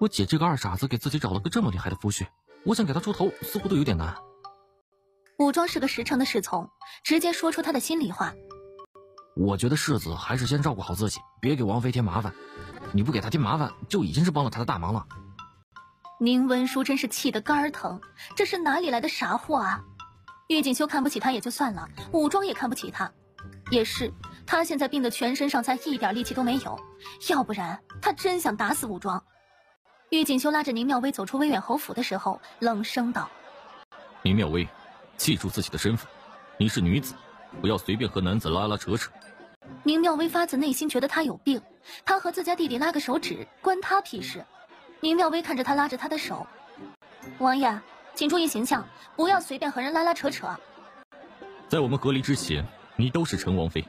我姐这个二傻子给自己找了个这么厉害的夫婿，我想给他出头，似乎都有点难。武装是个实诚的侍从，直接说出他的心里话。我觉得世子还是先照顾好自己，别给王妃添麻烦。你不给她添麻烦，就已经是帮了她的大忙了。宁文书真是气得肝儿疼，这是哪里来的傻货啊！郁锦绣看不起他也就算了，武装也看不起他。也是，他现在病得全身上下一点力气都没有，要不然他真想打死武装。郁锦绣拉着宁妙薇走出威远侯府的时候，冷声道：“宁妙薇。”记住自己的身份，你是女子，不要随便和男子拉拉扯扯。宁妙薇发自内心觉得他有病，他和自家弟弟拉个手指，关他屁事。宁妙薇看着他拉着他的手，王爷，请注意形象，不要随便和人拉拉扯扯。在我们隔离之前，你都是陈王妃，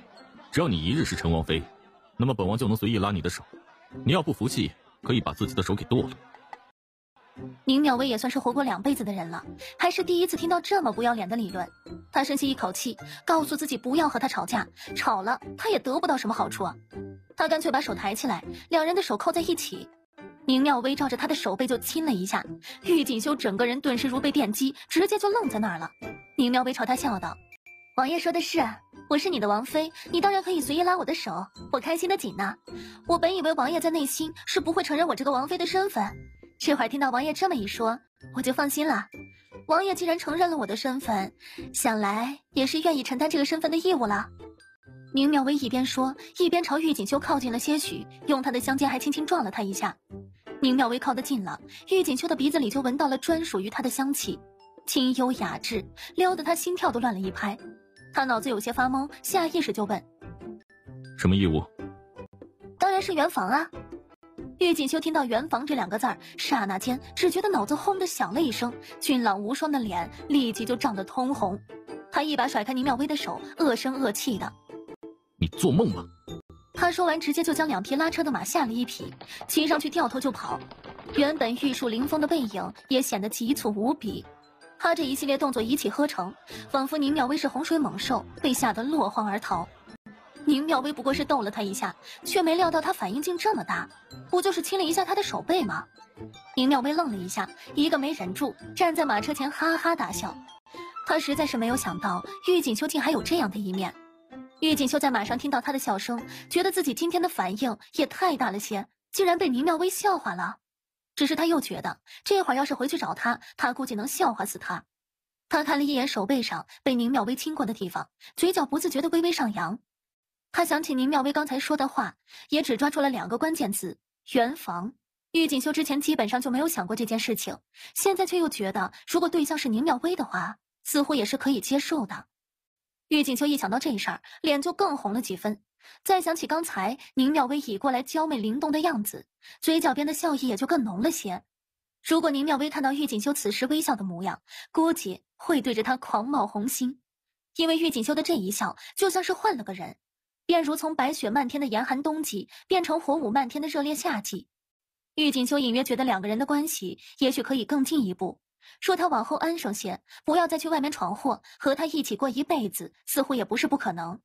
只要你一日是陈王妃，那么本王就能随意拉你的手。你要不服气，可以把自己的手给剁了。宁妙薇也算是活过两辈子的人了，还是第一次听到这么不要脸的理论。她深吸一口气，告诉自己不要和他吵架，吵了他也得不到什么好处。她干脆把手抬起来，两人的手扣在一起。宁妙薇照着他的手背就亲了一下，郁锦绣整个人顿时如被电击，直接就愣在那儿了。宁妙薇朝他笑道：“王爷说的是，我是你的王妃，你当然可以随意拉我的手，我开心的紧呢。我本以为王爷在内心是不会承认我这个王妃的身份。”这会儿听到王爷这么一说，我就放心了。王爷既然承认了我的身份，想来也是愿意承担这个身份的义务了。宁妙薇一边说，一边朝郁锦绣靠近了些许，用她的香肩还轻轻撞了他一下。宁妙薇靠得近了，郁锦绣的鼻子里就闻到了专属于她的香气，清幽雅致，撩得她心跳都乱了一拍。她脑子有些发懵，下意识就问：“什么义务？”“当然是圆房啊。”玉锦绣听到“圆房”这两个字儿，刹那间只觉得脑子轰的响了一声，俊朗无双的脸立即就涨得通红。他一把甩开宁妙薇的手，恶声恶气的：“你做梦吧！”他说完，直接就将两匹拉车的马吓了一匹，骑上去掉头就跑。原本玉树临风的背影也显得急促无比。他这一系列动作一气呵成，仿佛宁妙薇是洪水猛兽，被吓得落荒而逃。宁妙薇不过是逗了他一下，却没料到他反应竟这么大，不就是亲了一下他的手背吗？宁妙薇愣了一下，一个没忍住，站在马车前哈哈大笑。他实在是没有想到郁锦绣竟还有这样的一面。郁锦绣在马上听到他的笑声，觉得自己今天的反应也太大了些，竟然被宁妙薇笑话了。只是他又觉得这会儿要是回去找他，他估计能笑话死他。他看了一眼手背上被宁妙薇亲过的地方，嘴角不自觉的微微上扬。他想起宁妙薇刚才说的话，也只抓住了两个关键字：圆房。郁锦绣之前基本上就没有想过这件事情，现在却又觉得，如果对象是宁妙薇的话，似乎也是可以接受的。郁锦绣一想到这事儿，脸就更红了几分。再想起刚才宁妙薇倚过来娇媚灵动的样子，嘴角边的笑意也就更浓了些。如果宁妙薇看到玉锦绣此时微笑的模样，估计会对着她狂冒红心，因为玉锦绣的这一笑，就像是换了个人。便如从白雪漫天的严寒冬季变成火舞漫天的热烈夏季，玉锦绣隐约觉得两个人的关系也许可以更进一步。说他往后安生些，不要再去外面闯祸，和他一起过一辈子，似乎也不是不可能。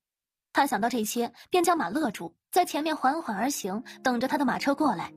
他想到这些，便将马勒住，在前面缓缓而行，等着他的马车过来。